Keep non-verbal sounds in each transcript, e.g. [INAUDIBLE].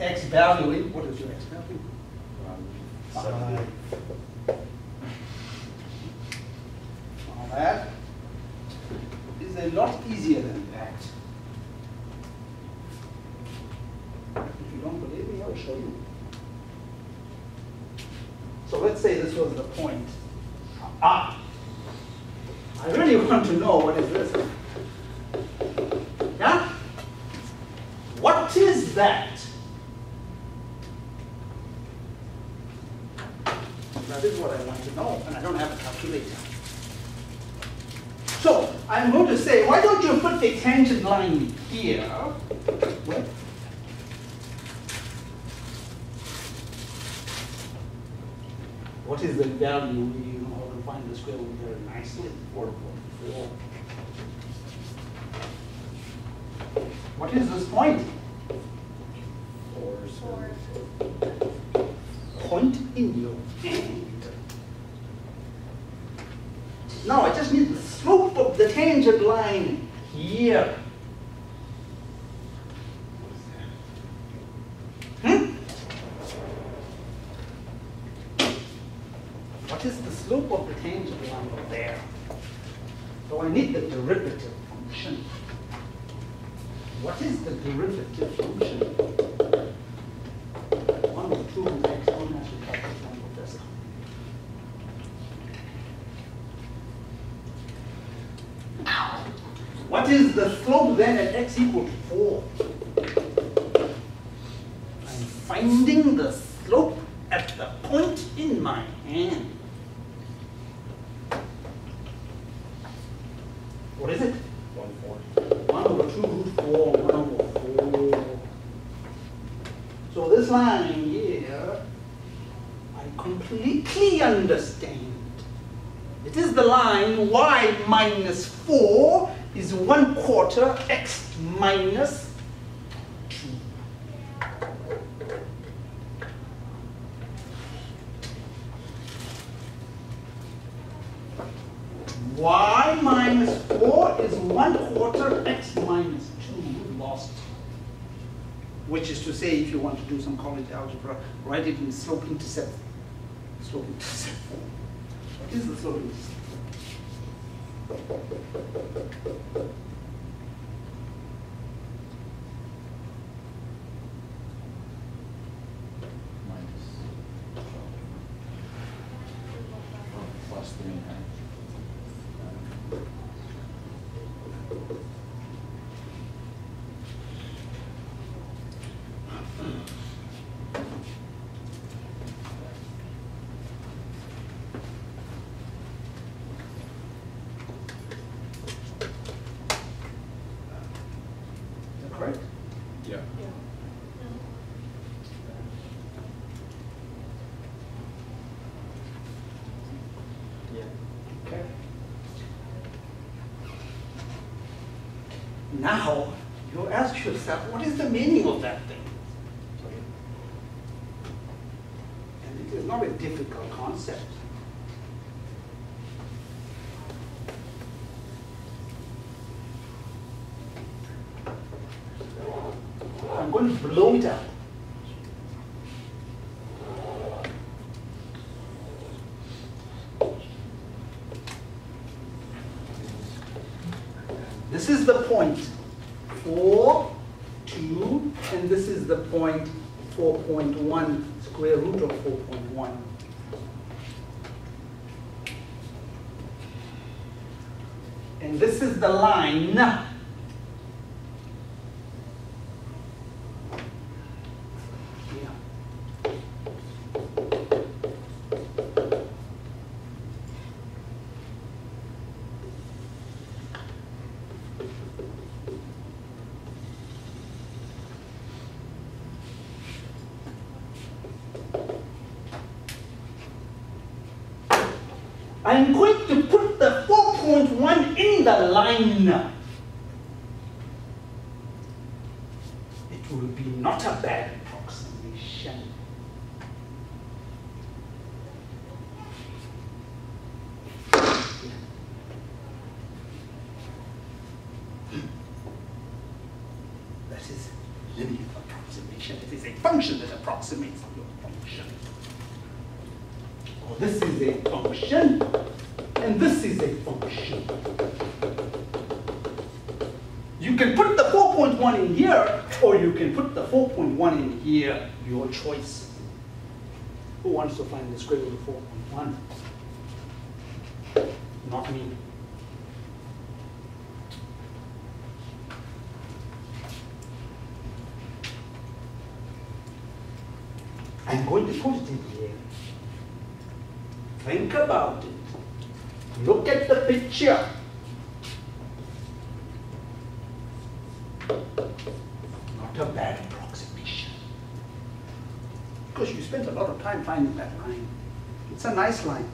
x value what is your x value? Seventy. All that is a lot easier than that. If you don't believe me, I'll show you. So let's say this was the point. Ah, I really [LAUGHS] want to know what is this. Yeah? What is that? That is what I want to know, and I don't have a calculator. So I'm going to say, why don't you put the tangent line here? Where? What is the value? You know how to find the square root very nicely. Four point four. What is this point? Point in your. Now I just need the slope of the tangent line here. Hmm? What is the slope of the tangent line there? So I need the derivative function. What is the derivative function? One or two x, one has to calculate one professor. What is the slope then at x equal to 4? I'm finding the slope at the point in my hand. What is it? one four. 1 over 2 root 4, 1 over 4. So this line here, I completely understand. It is the line y minus 4 is 1 quarter x minus 2. y minus 4 is 1 quarter x minus 2 lost. Which is to say, if you want to do some college algebra, write it in slope intercept. Slope intercept form. What is the slope Thank you. Now, you ask yourself, what is the meaning of that thing? And it is not a difficult concept. I'm going to blow it up. This is the point, 4, 2, and this is the point 4.1, square root of 4.1. And this is the line. I'm going to put the 4.1 in the line. It will be not a bad approximation. That is linear approximation. It is a function that approximates your function. Or this is a function, and this is a function. You can put the 4.1 in here, or you can put the 4.1 in here, your choice. Who wants to find the square root of 4.1? Not me. I'm going to put it in here. Think about it. Look at the picture. Not a bad approximation. Because you spent a lot of time finding that line. It's a nice line.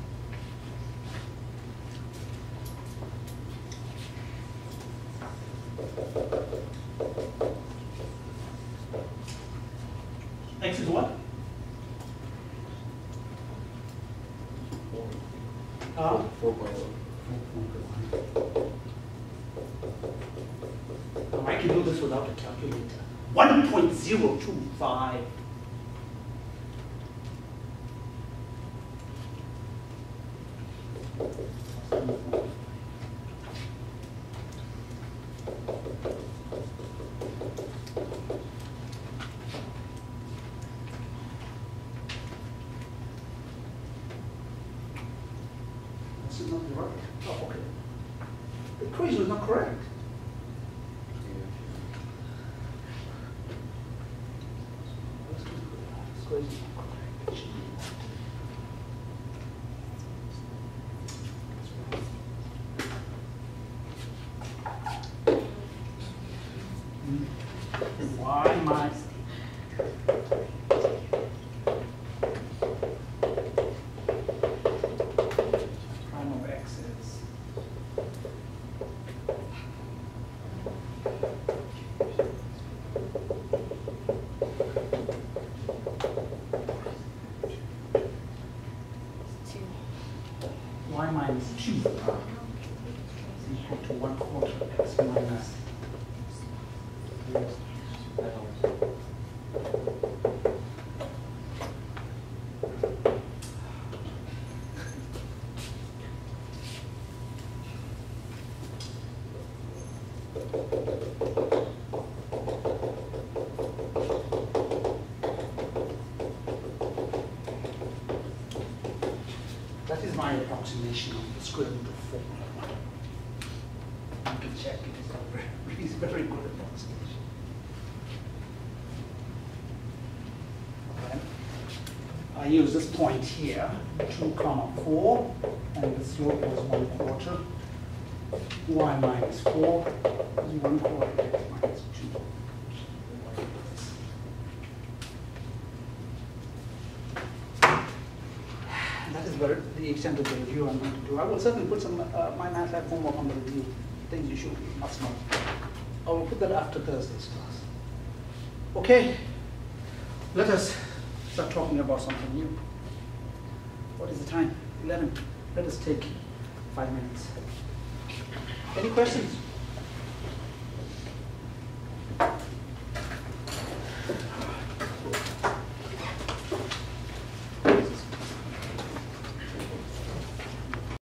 X is what? Uh. Now, I can do this without a calculator. 1.025. This is not right. Oh, okay. The equation is not correct. Why am two. Q prime is equal to 1 quarter x minus 4 my approximation of the square root of 4.1. You can check, it is very, [LAUGHS] very good approximation. Okay. I use this point here, 2 comma 4, and the slope was 1 quarter. y minus 4 is 1 quarter x minus 2. And that is where the extent of the review I'm going to do. I will certainly put some, uh, MyMathLab homework on the review, things you should must know. I will put that after Thursday's class. Okay, let us start talking about something new. What is the time? 11. Let us take five minutes. Any questions?